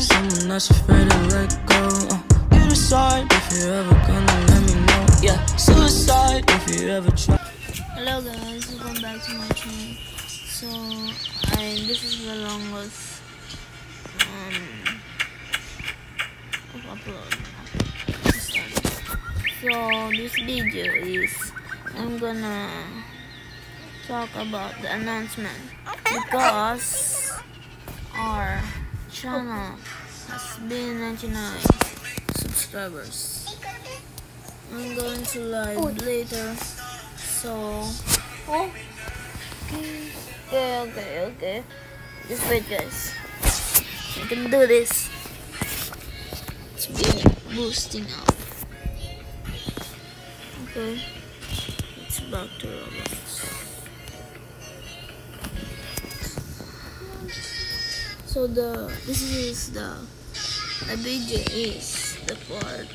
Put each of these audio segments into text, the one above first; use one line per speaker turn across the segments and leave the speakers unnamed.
Someone that's afraid to let go. Uh, you decide if you're ever gonna let me know. Yeah, suicide if you ever try.
Hello guys, welcome back to my channel. So, I this is the longest um upload. So this video is I'm gonna talk about the announcement because our channel has been 99 subscribers. I'm going to live later, so oh, okay, okay, okay. Just wait, guys. I can do this. It's been boosting up. Okay, it's back to Roblox. So the this is the the is the part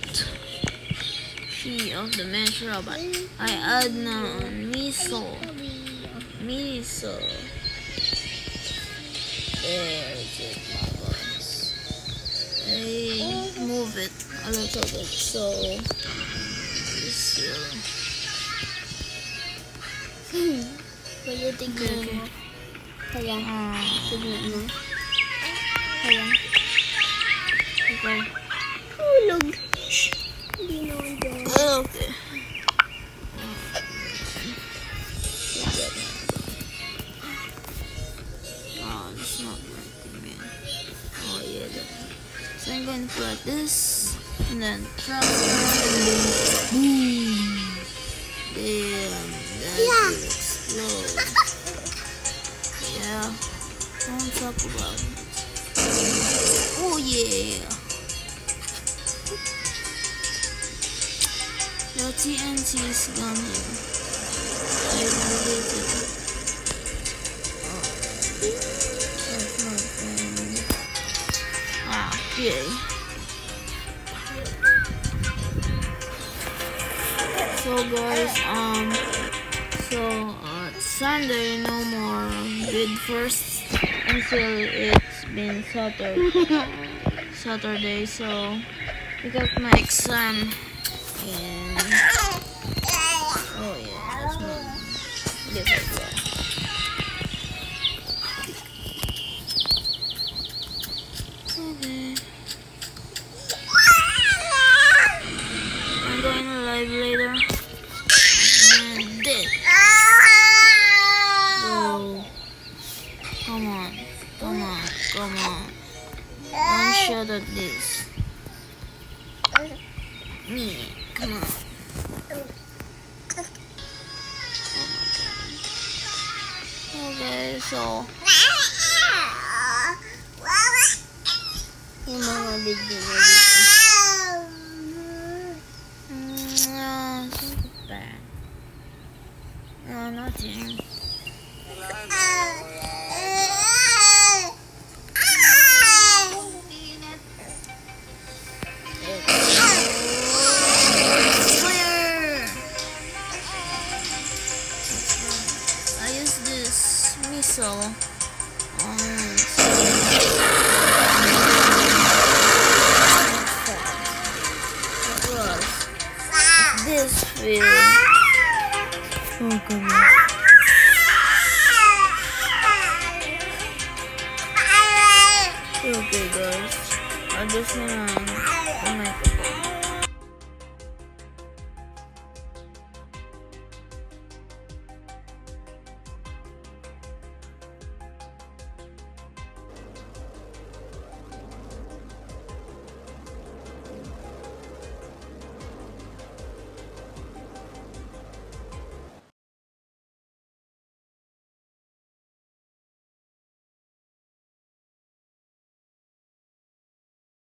three of the mech robot. I add now miso miso. There is it, my. I move it a little bit so this will.
Pwede tignan
Okay,
mo. Kaya,
Ah,
tignan mo. Kaya,
okay.
hulog. Hindi naman dyan.
Okay. Man. Oh, yeah. So I'm going to put this, and then transfer, boom. Damn, that
Yeah.
will explode. yeah. Don't talk about it. Oh, yeah. Your TNT is gone here. I okay. So guys, um, so uh, Sunday no more bid first until it's been Saturday. Saturday, so we got my exam and oh yeah, that's not. I'm going to live later. And this. Go. Come on. Come on. Come on. Don't shut at this. Me. Come on. Okay, so
video mo dito.
mm, uh, so bad. No, nothing. Clear. On was um, this feeling. Oh, on. Okay, guys. I just want to the microphone.